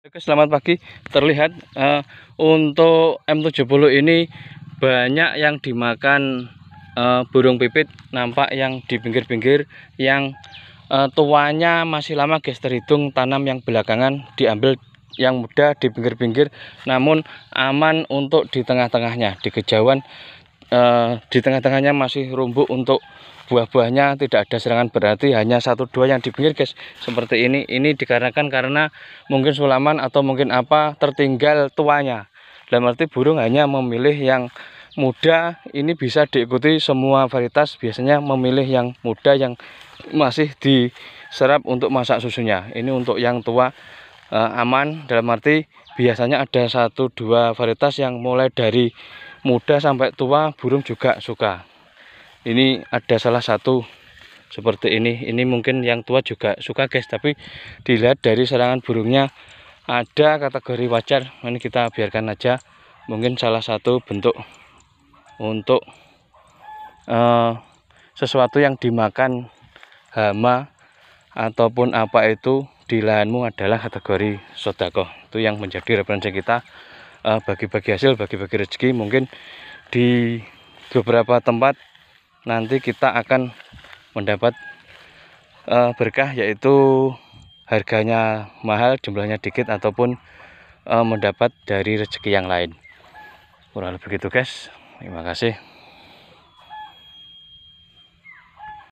Oke, selamat pagi. Terlihat uh, untuk M70 ini banyak yang dimakan uh, burung pipit. Nampak yang di pinggir-pinggir yang uh, tuanya masih lama guys terhitung tanam yang belakangan diambil yang muda di pinggir-pinggir namun aman untuk di tengah-tengahnya di kejauhan uh, di tengah-tengahnya masih rumput untuk buah-buahnya tidak ada serangan berarti hanya satu dua yang di pinggir guys. Seperti ini ini dikarenakan karena mungkin sulaman atau mungkin apa tertinggal tuanya. Dalam arti burung hanya memilih yang muda ini bisa diikuti semua varietas biasanya memilih yang muda yang masih diserap untuk masak susunya. Ini untuk yang tua eh, aman dalam arti biasanya ada satu dua varietas yang mulai dari muda sampai tua burung juga suka. Ini ada salah satu seperti ini. Ini mungkin yang tua juga suka guys. Tapi dilihat dari serangan burungnya ada kategori wajar. Ini kita biarkan aja. Mungkin salah satu bentuk untuk uh, sesuatu yang dimakan hama ataupun apa itu di lahanmu adalah kategori sodako itu yang menjadi referensi kita bagi-bagi uh, hasil bagi-bagi rezeki mungkin di beberapa tempat nanti kita akan mendapat uh, berkah yaitu harganya mahal jumlahnya dikit ataupun uh, mendapat dari rezeki yang lain. Kurang lebih begitu guys. Terima kasih